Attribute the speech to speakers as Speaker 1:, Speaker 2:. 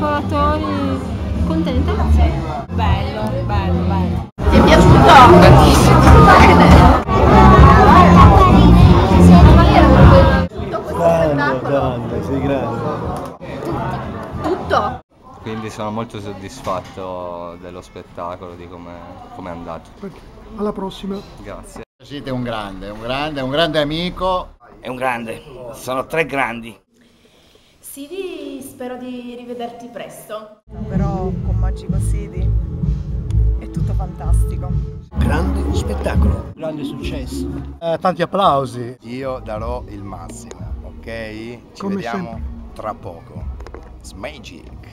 Speaker 1: informatori, contenta?
Speaker 2: Bello, bello, bello.
Speaker 1: Ti è piaciuto? Tantissimo.
Speaker 3: Grande, grande, sei grande.
Speaker 1: Tutto?
Speaker 4: Quindi sono molto soddisfatto dello spettacolo, di come è andato.
Speaker 5: Alla prossima.
Speaker 4: Grazie.
Speaker 6: Siete un grande, un grande, un grande amico.
Speaker 7: È un grande, sono tre grandi.
Speaker 2: Sidi, spero di rivederti presto.
Speaker 8: Però con Magico City è tutto fantastico.
Speaker 9: Grande spettacolo.
Speaker 3: Grande successo.
Speaker 6: Eh, tanti applausi.
Speaker 10: Io darò il massimo, ok? Ci
Speaker 5: Come
Speaker 10: vediamo
Speaker 5: sempre.
Speaker 10: tra poco. Smagic.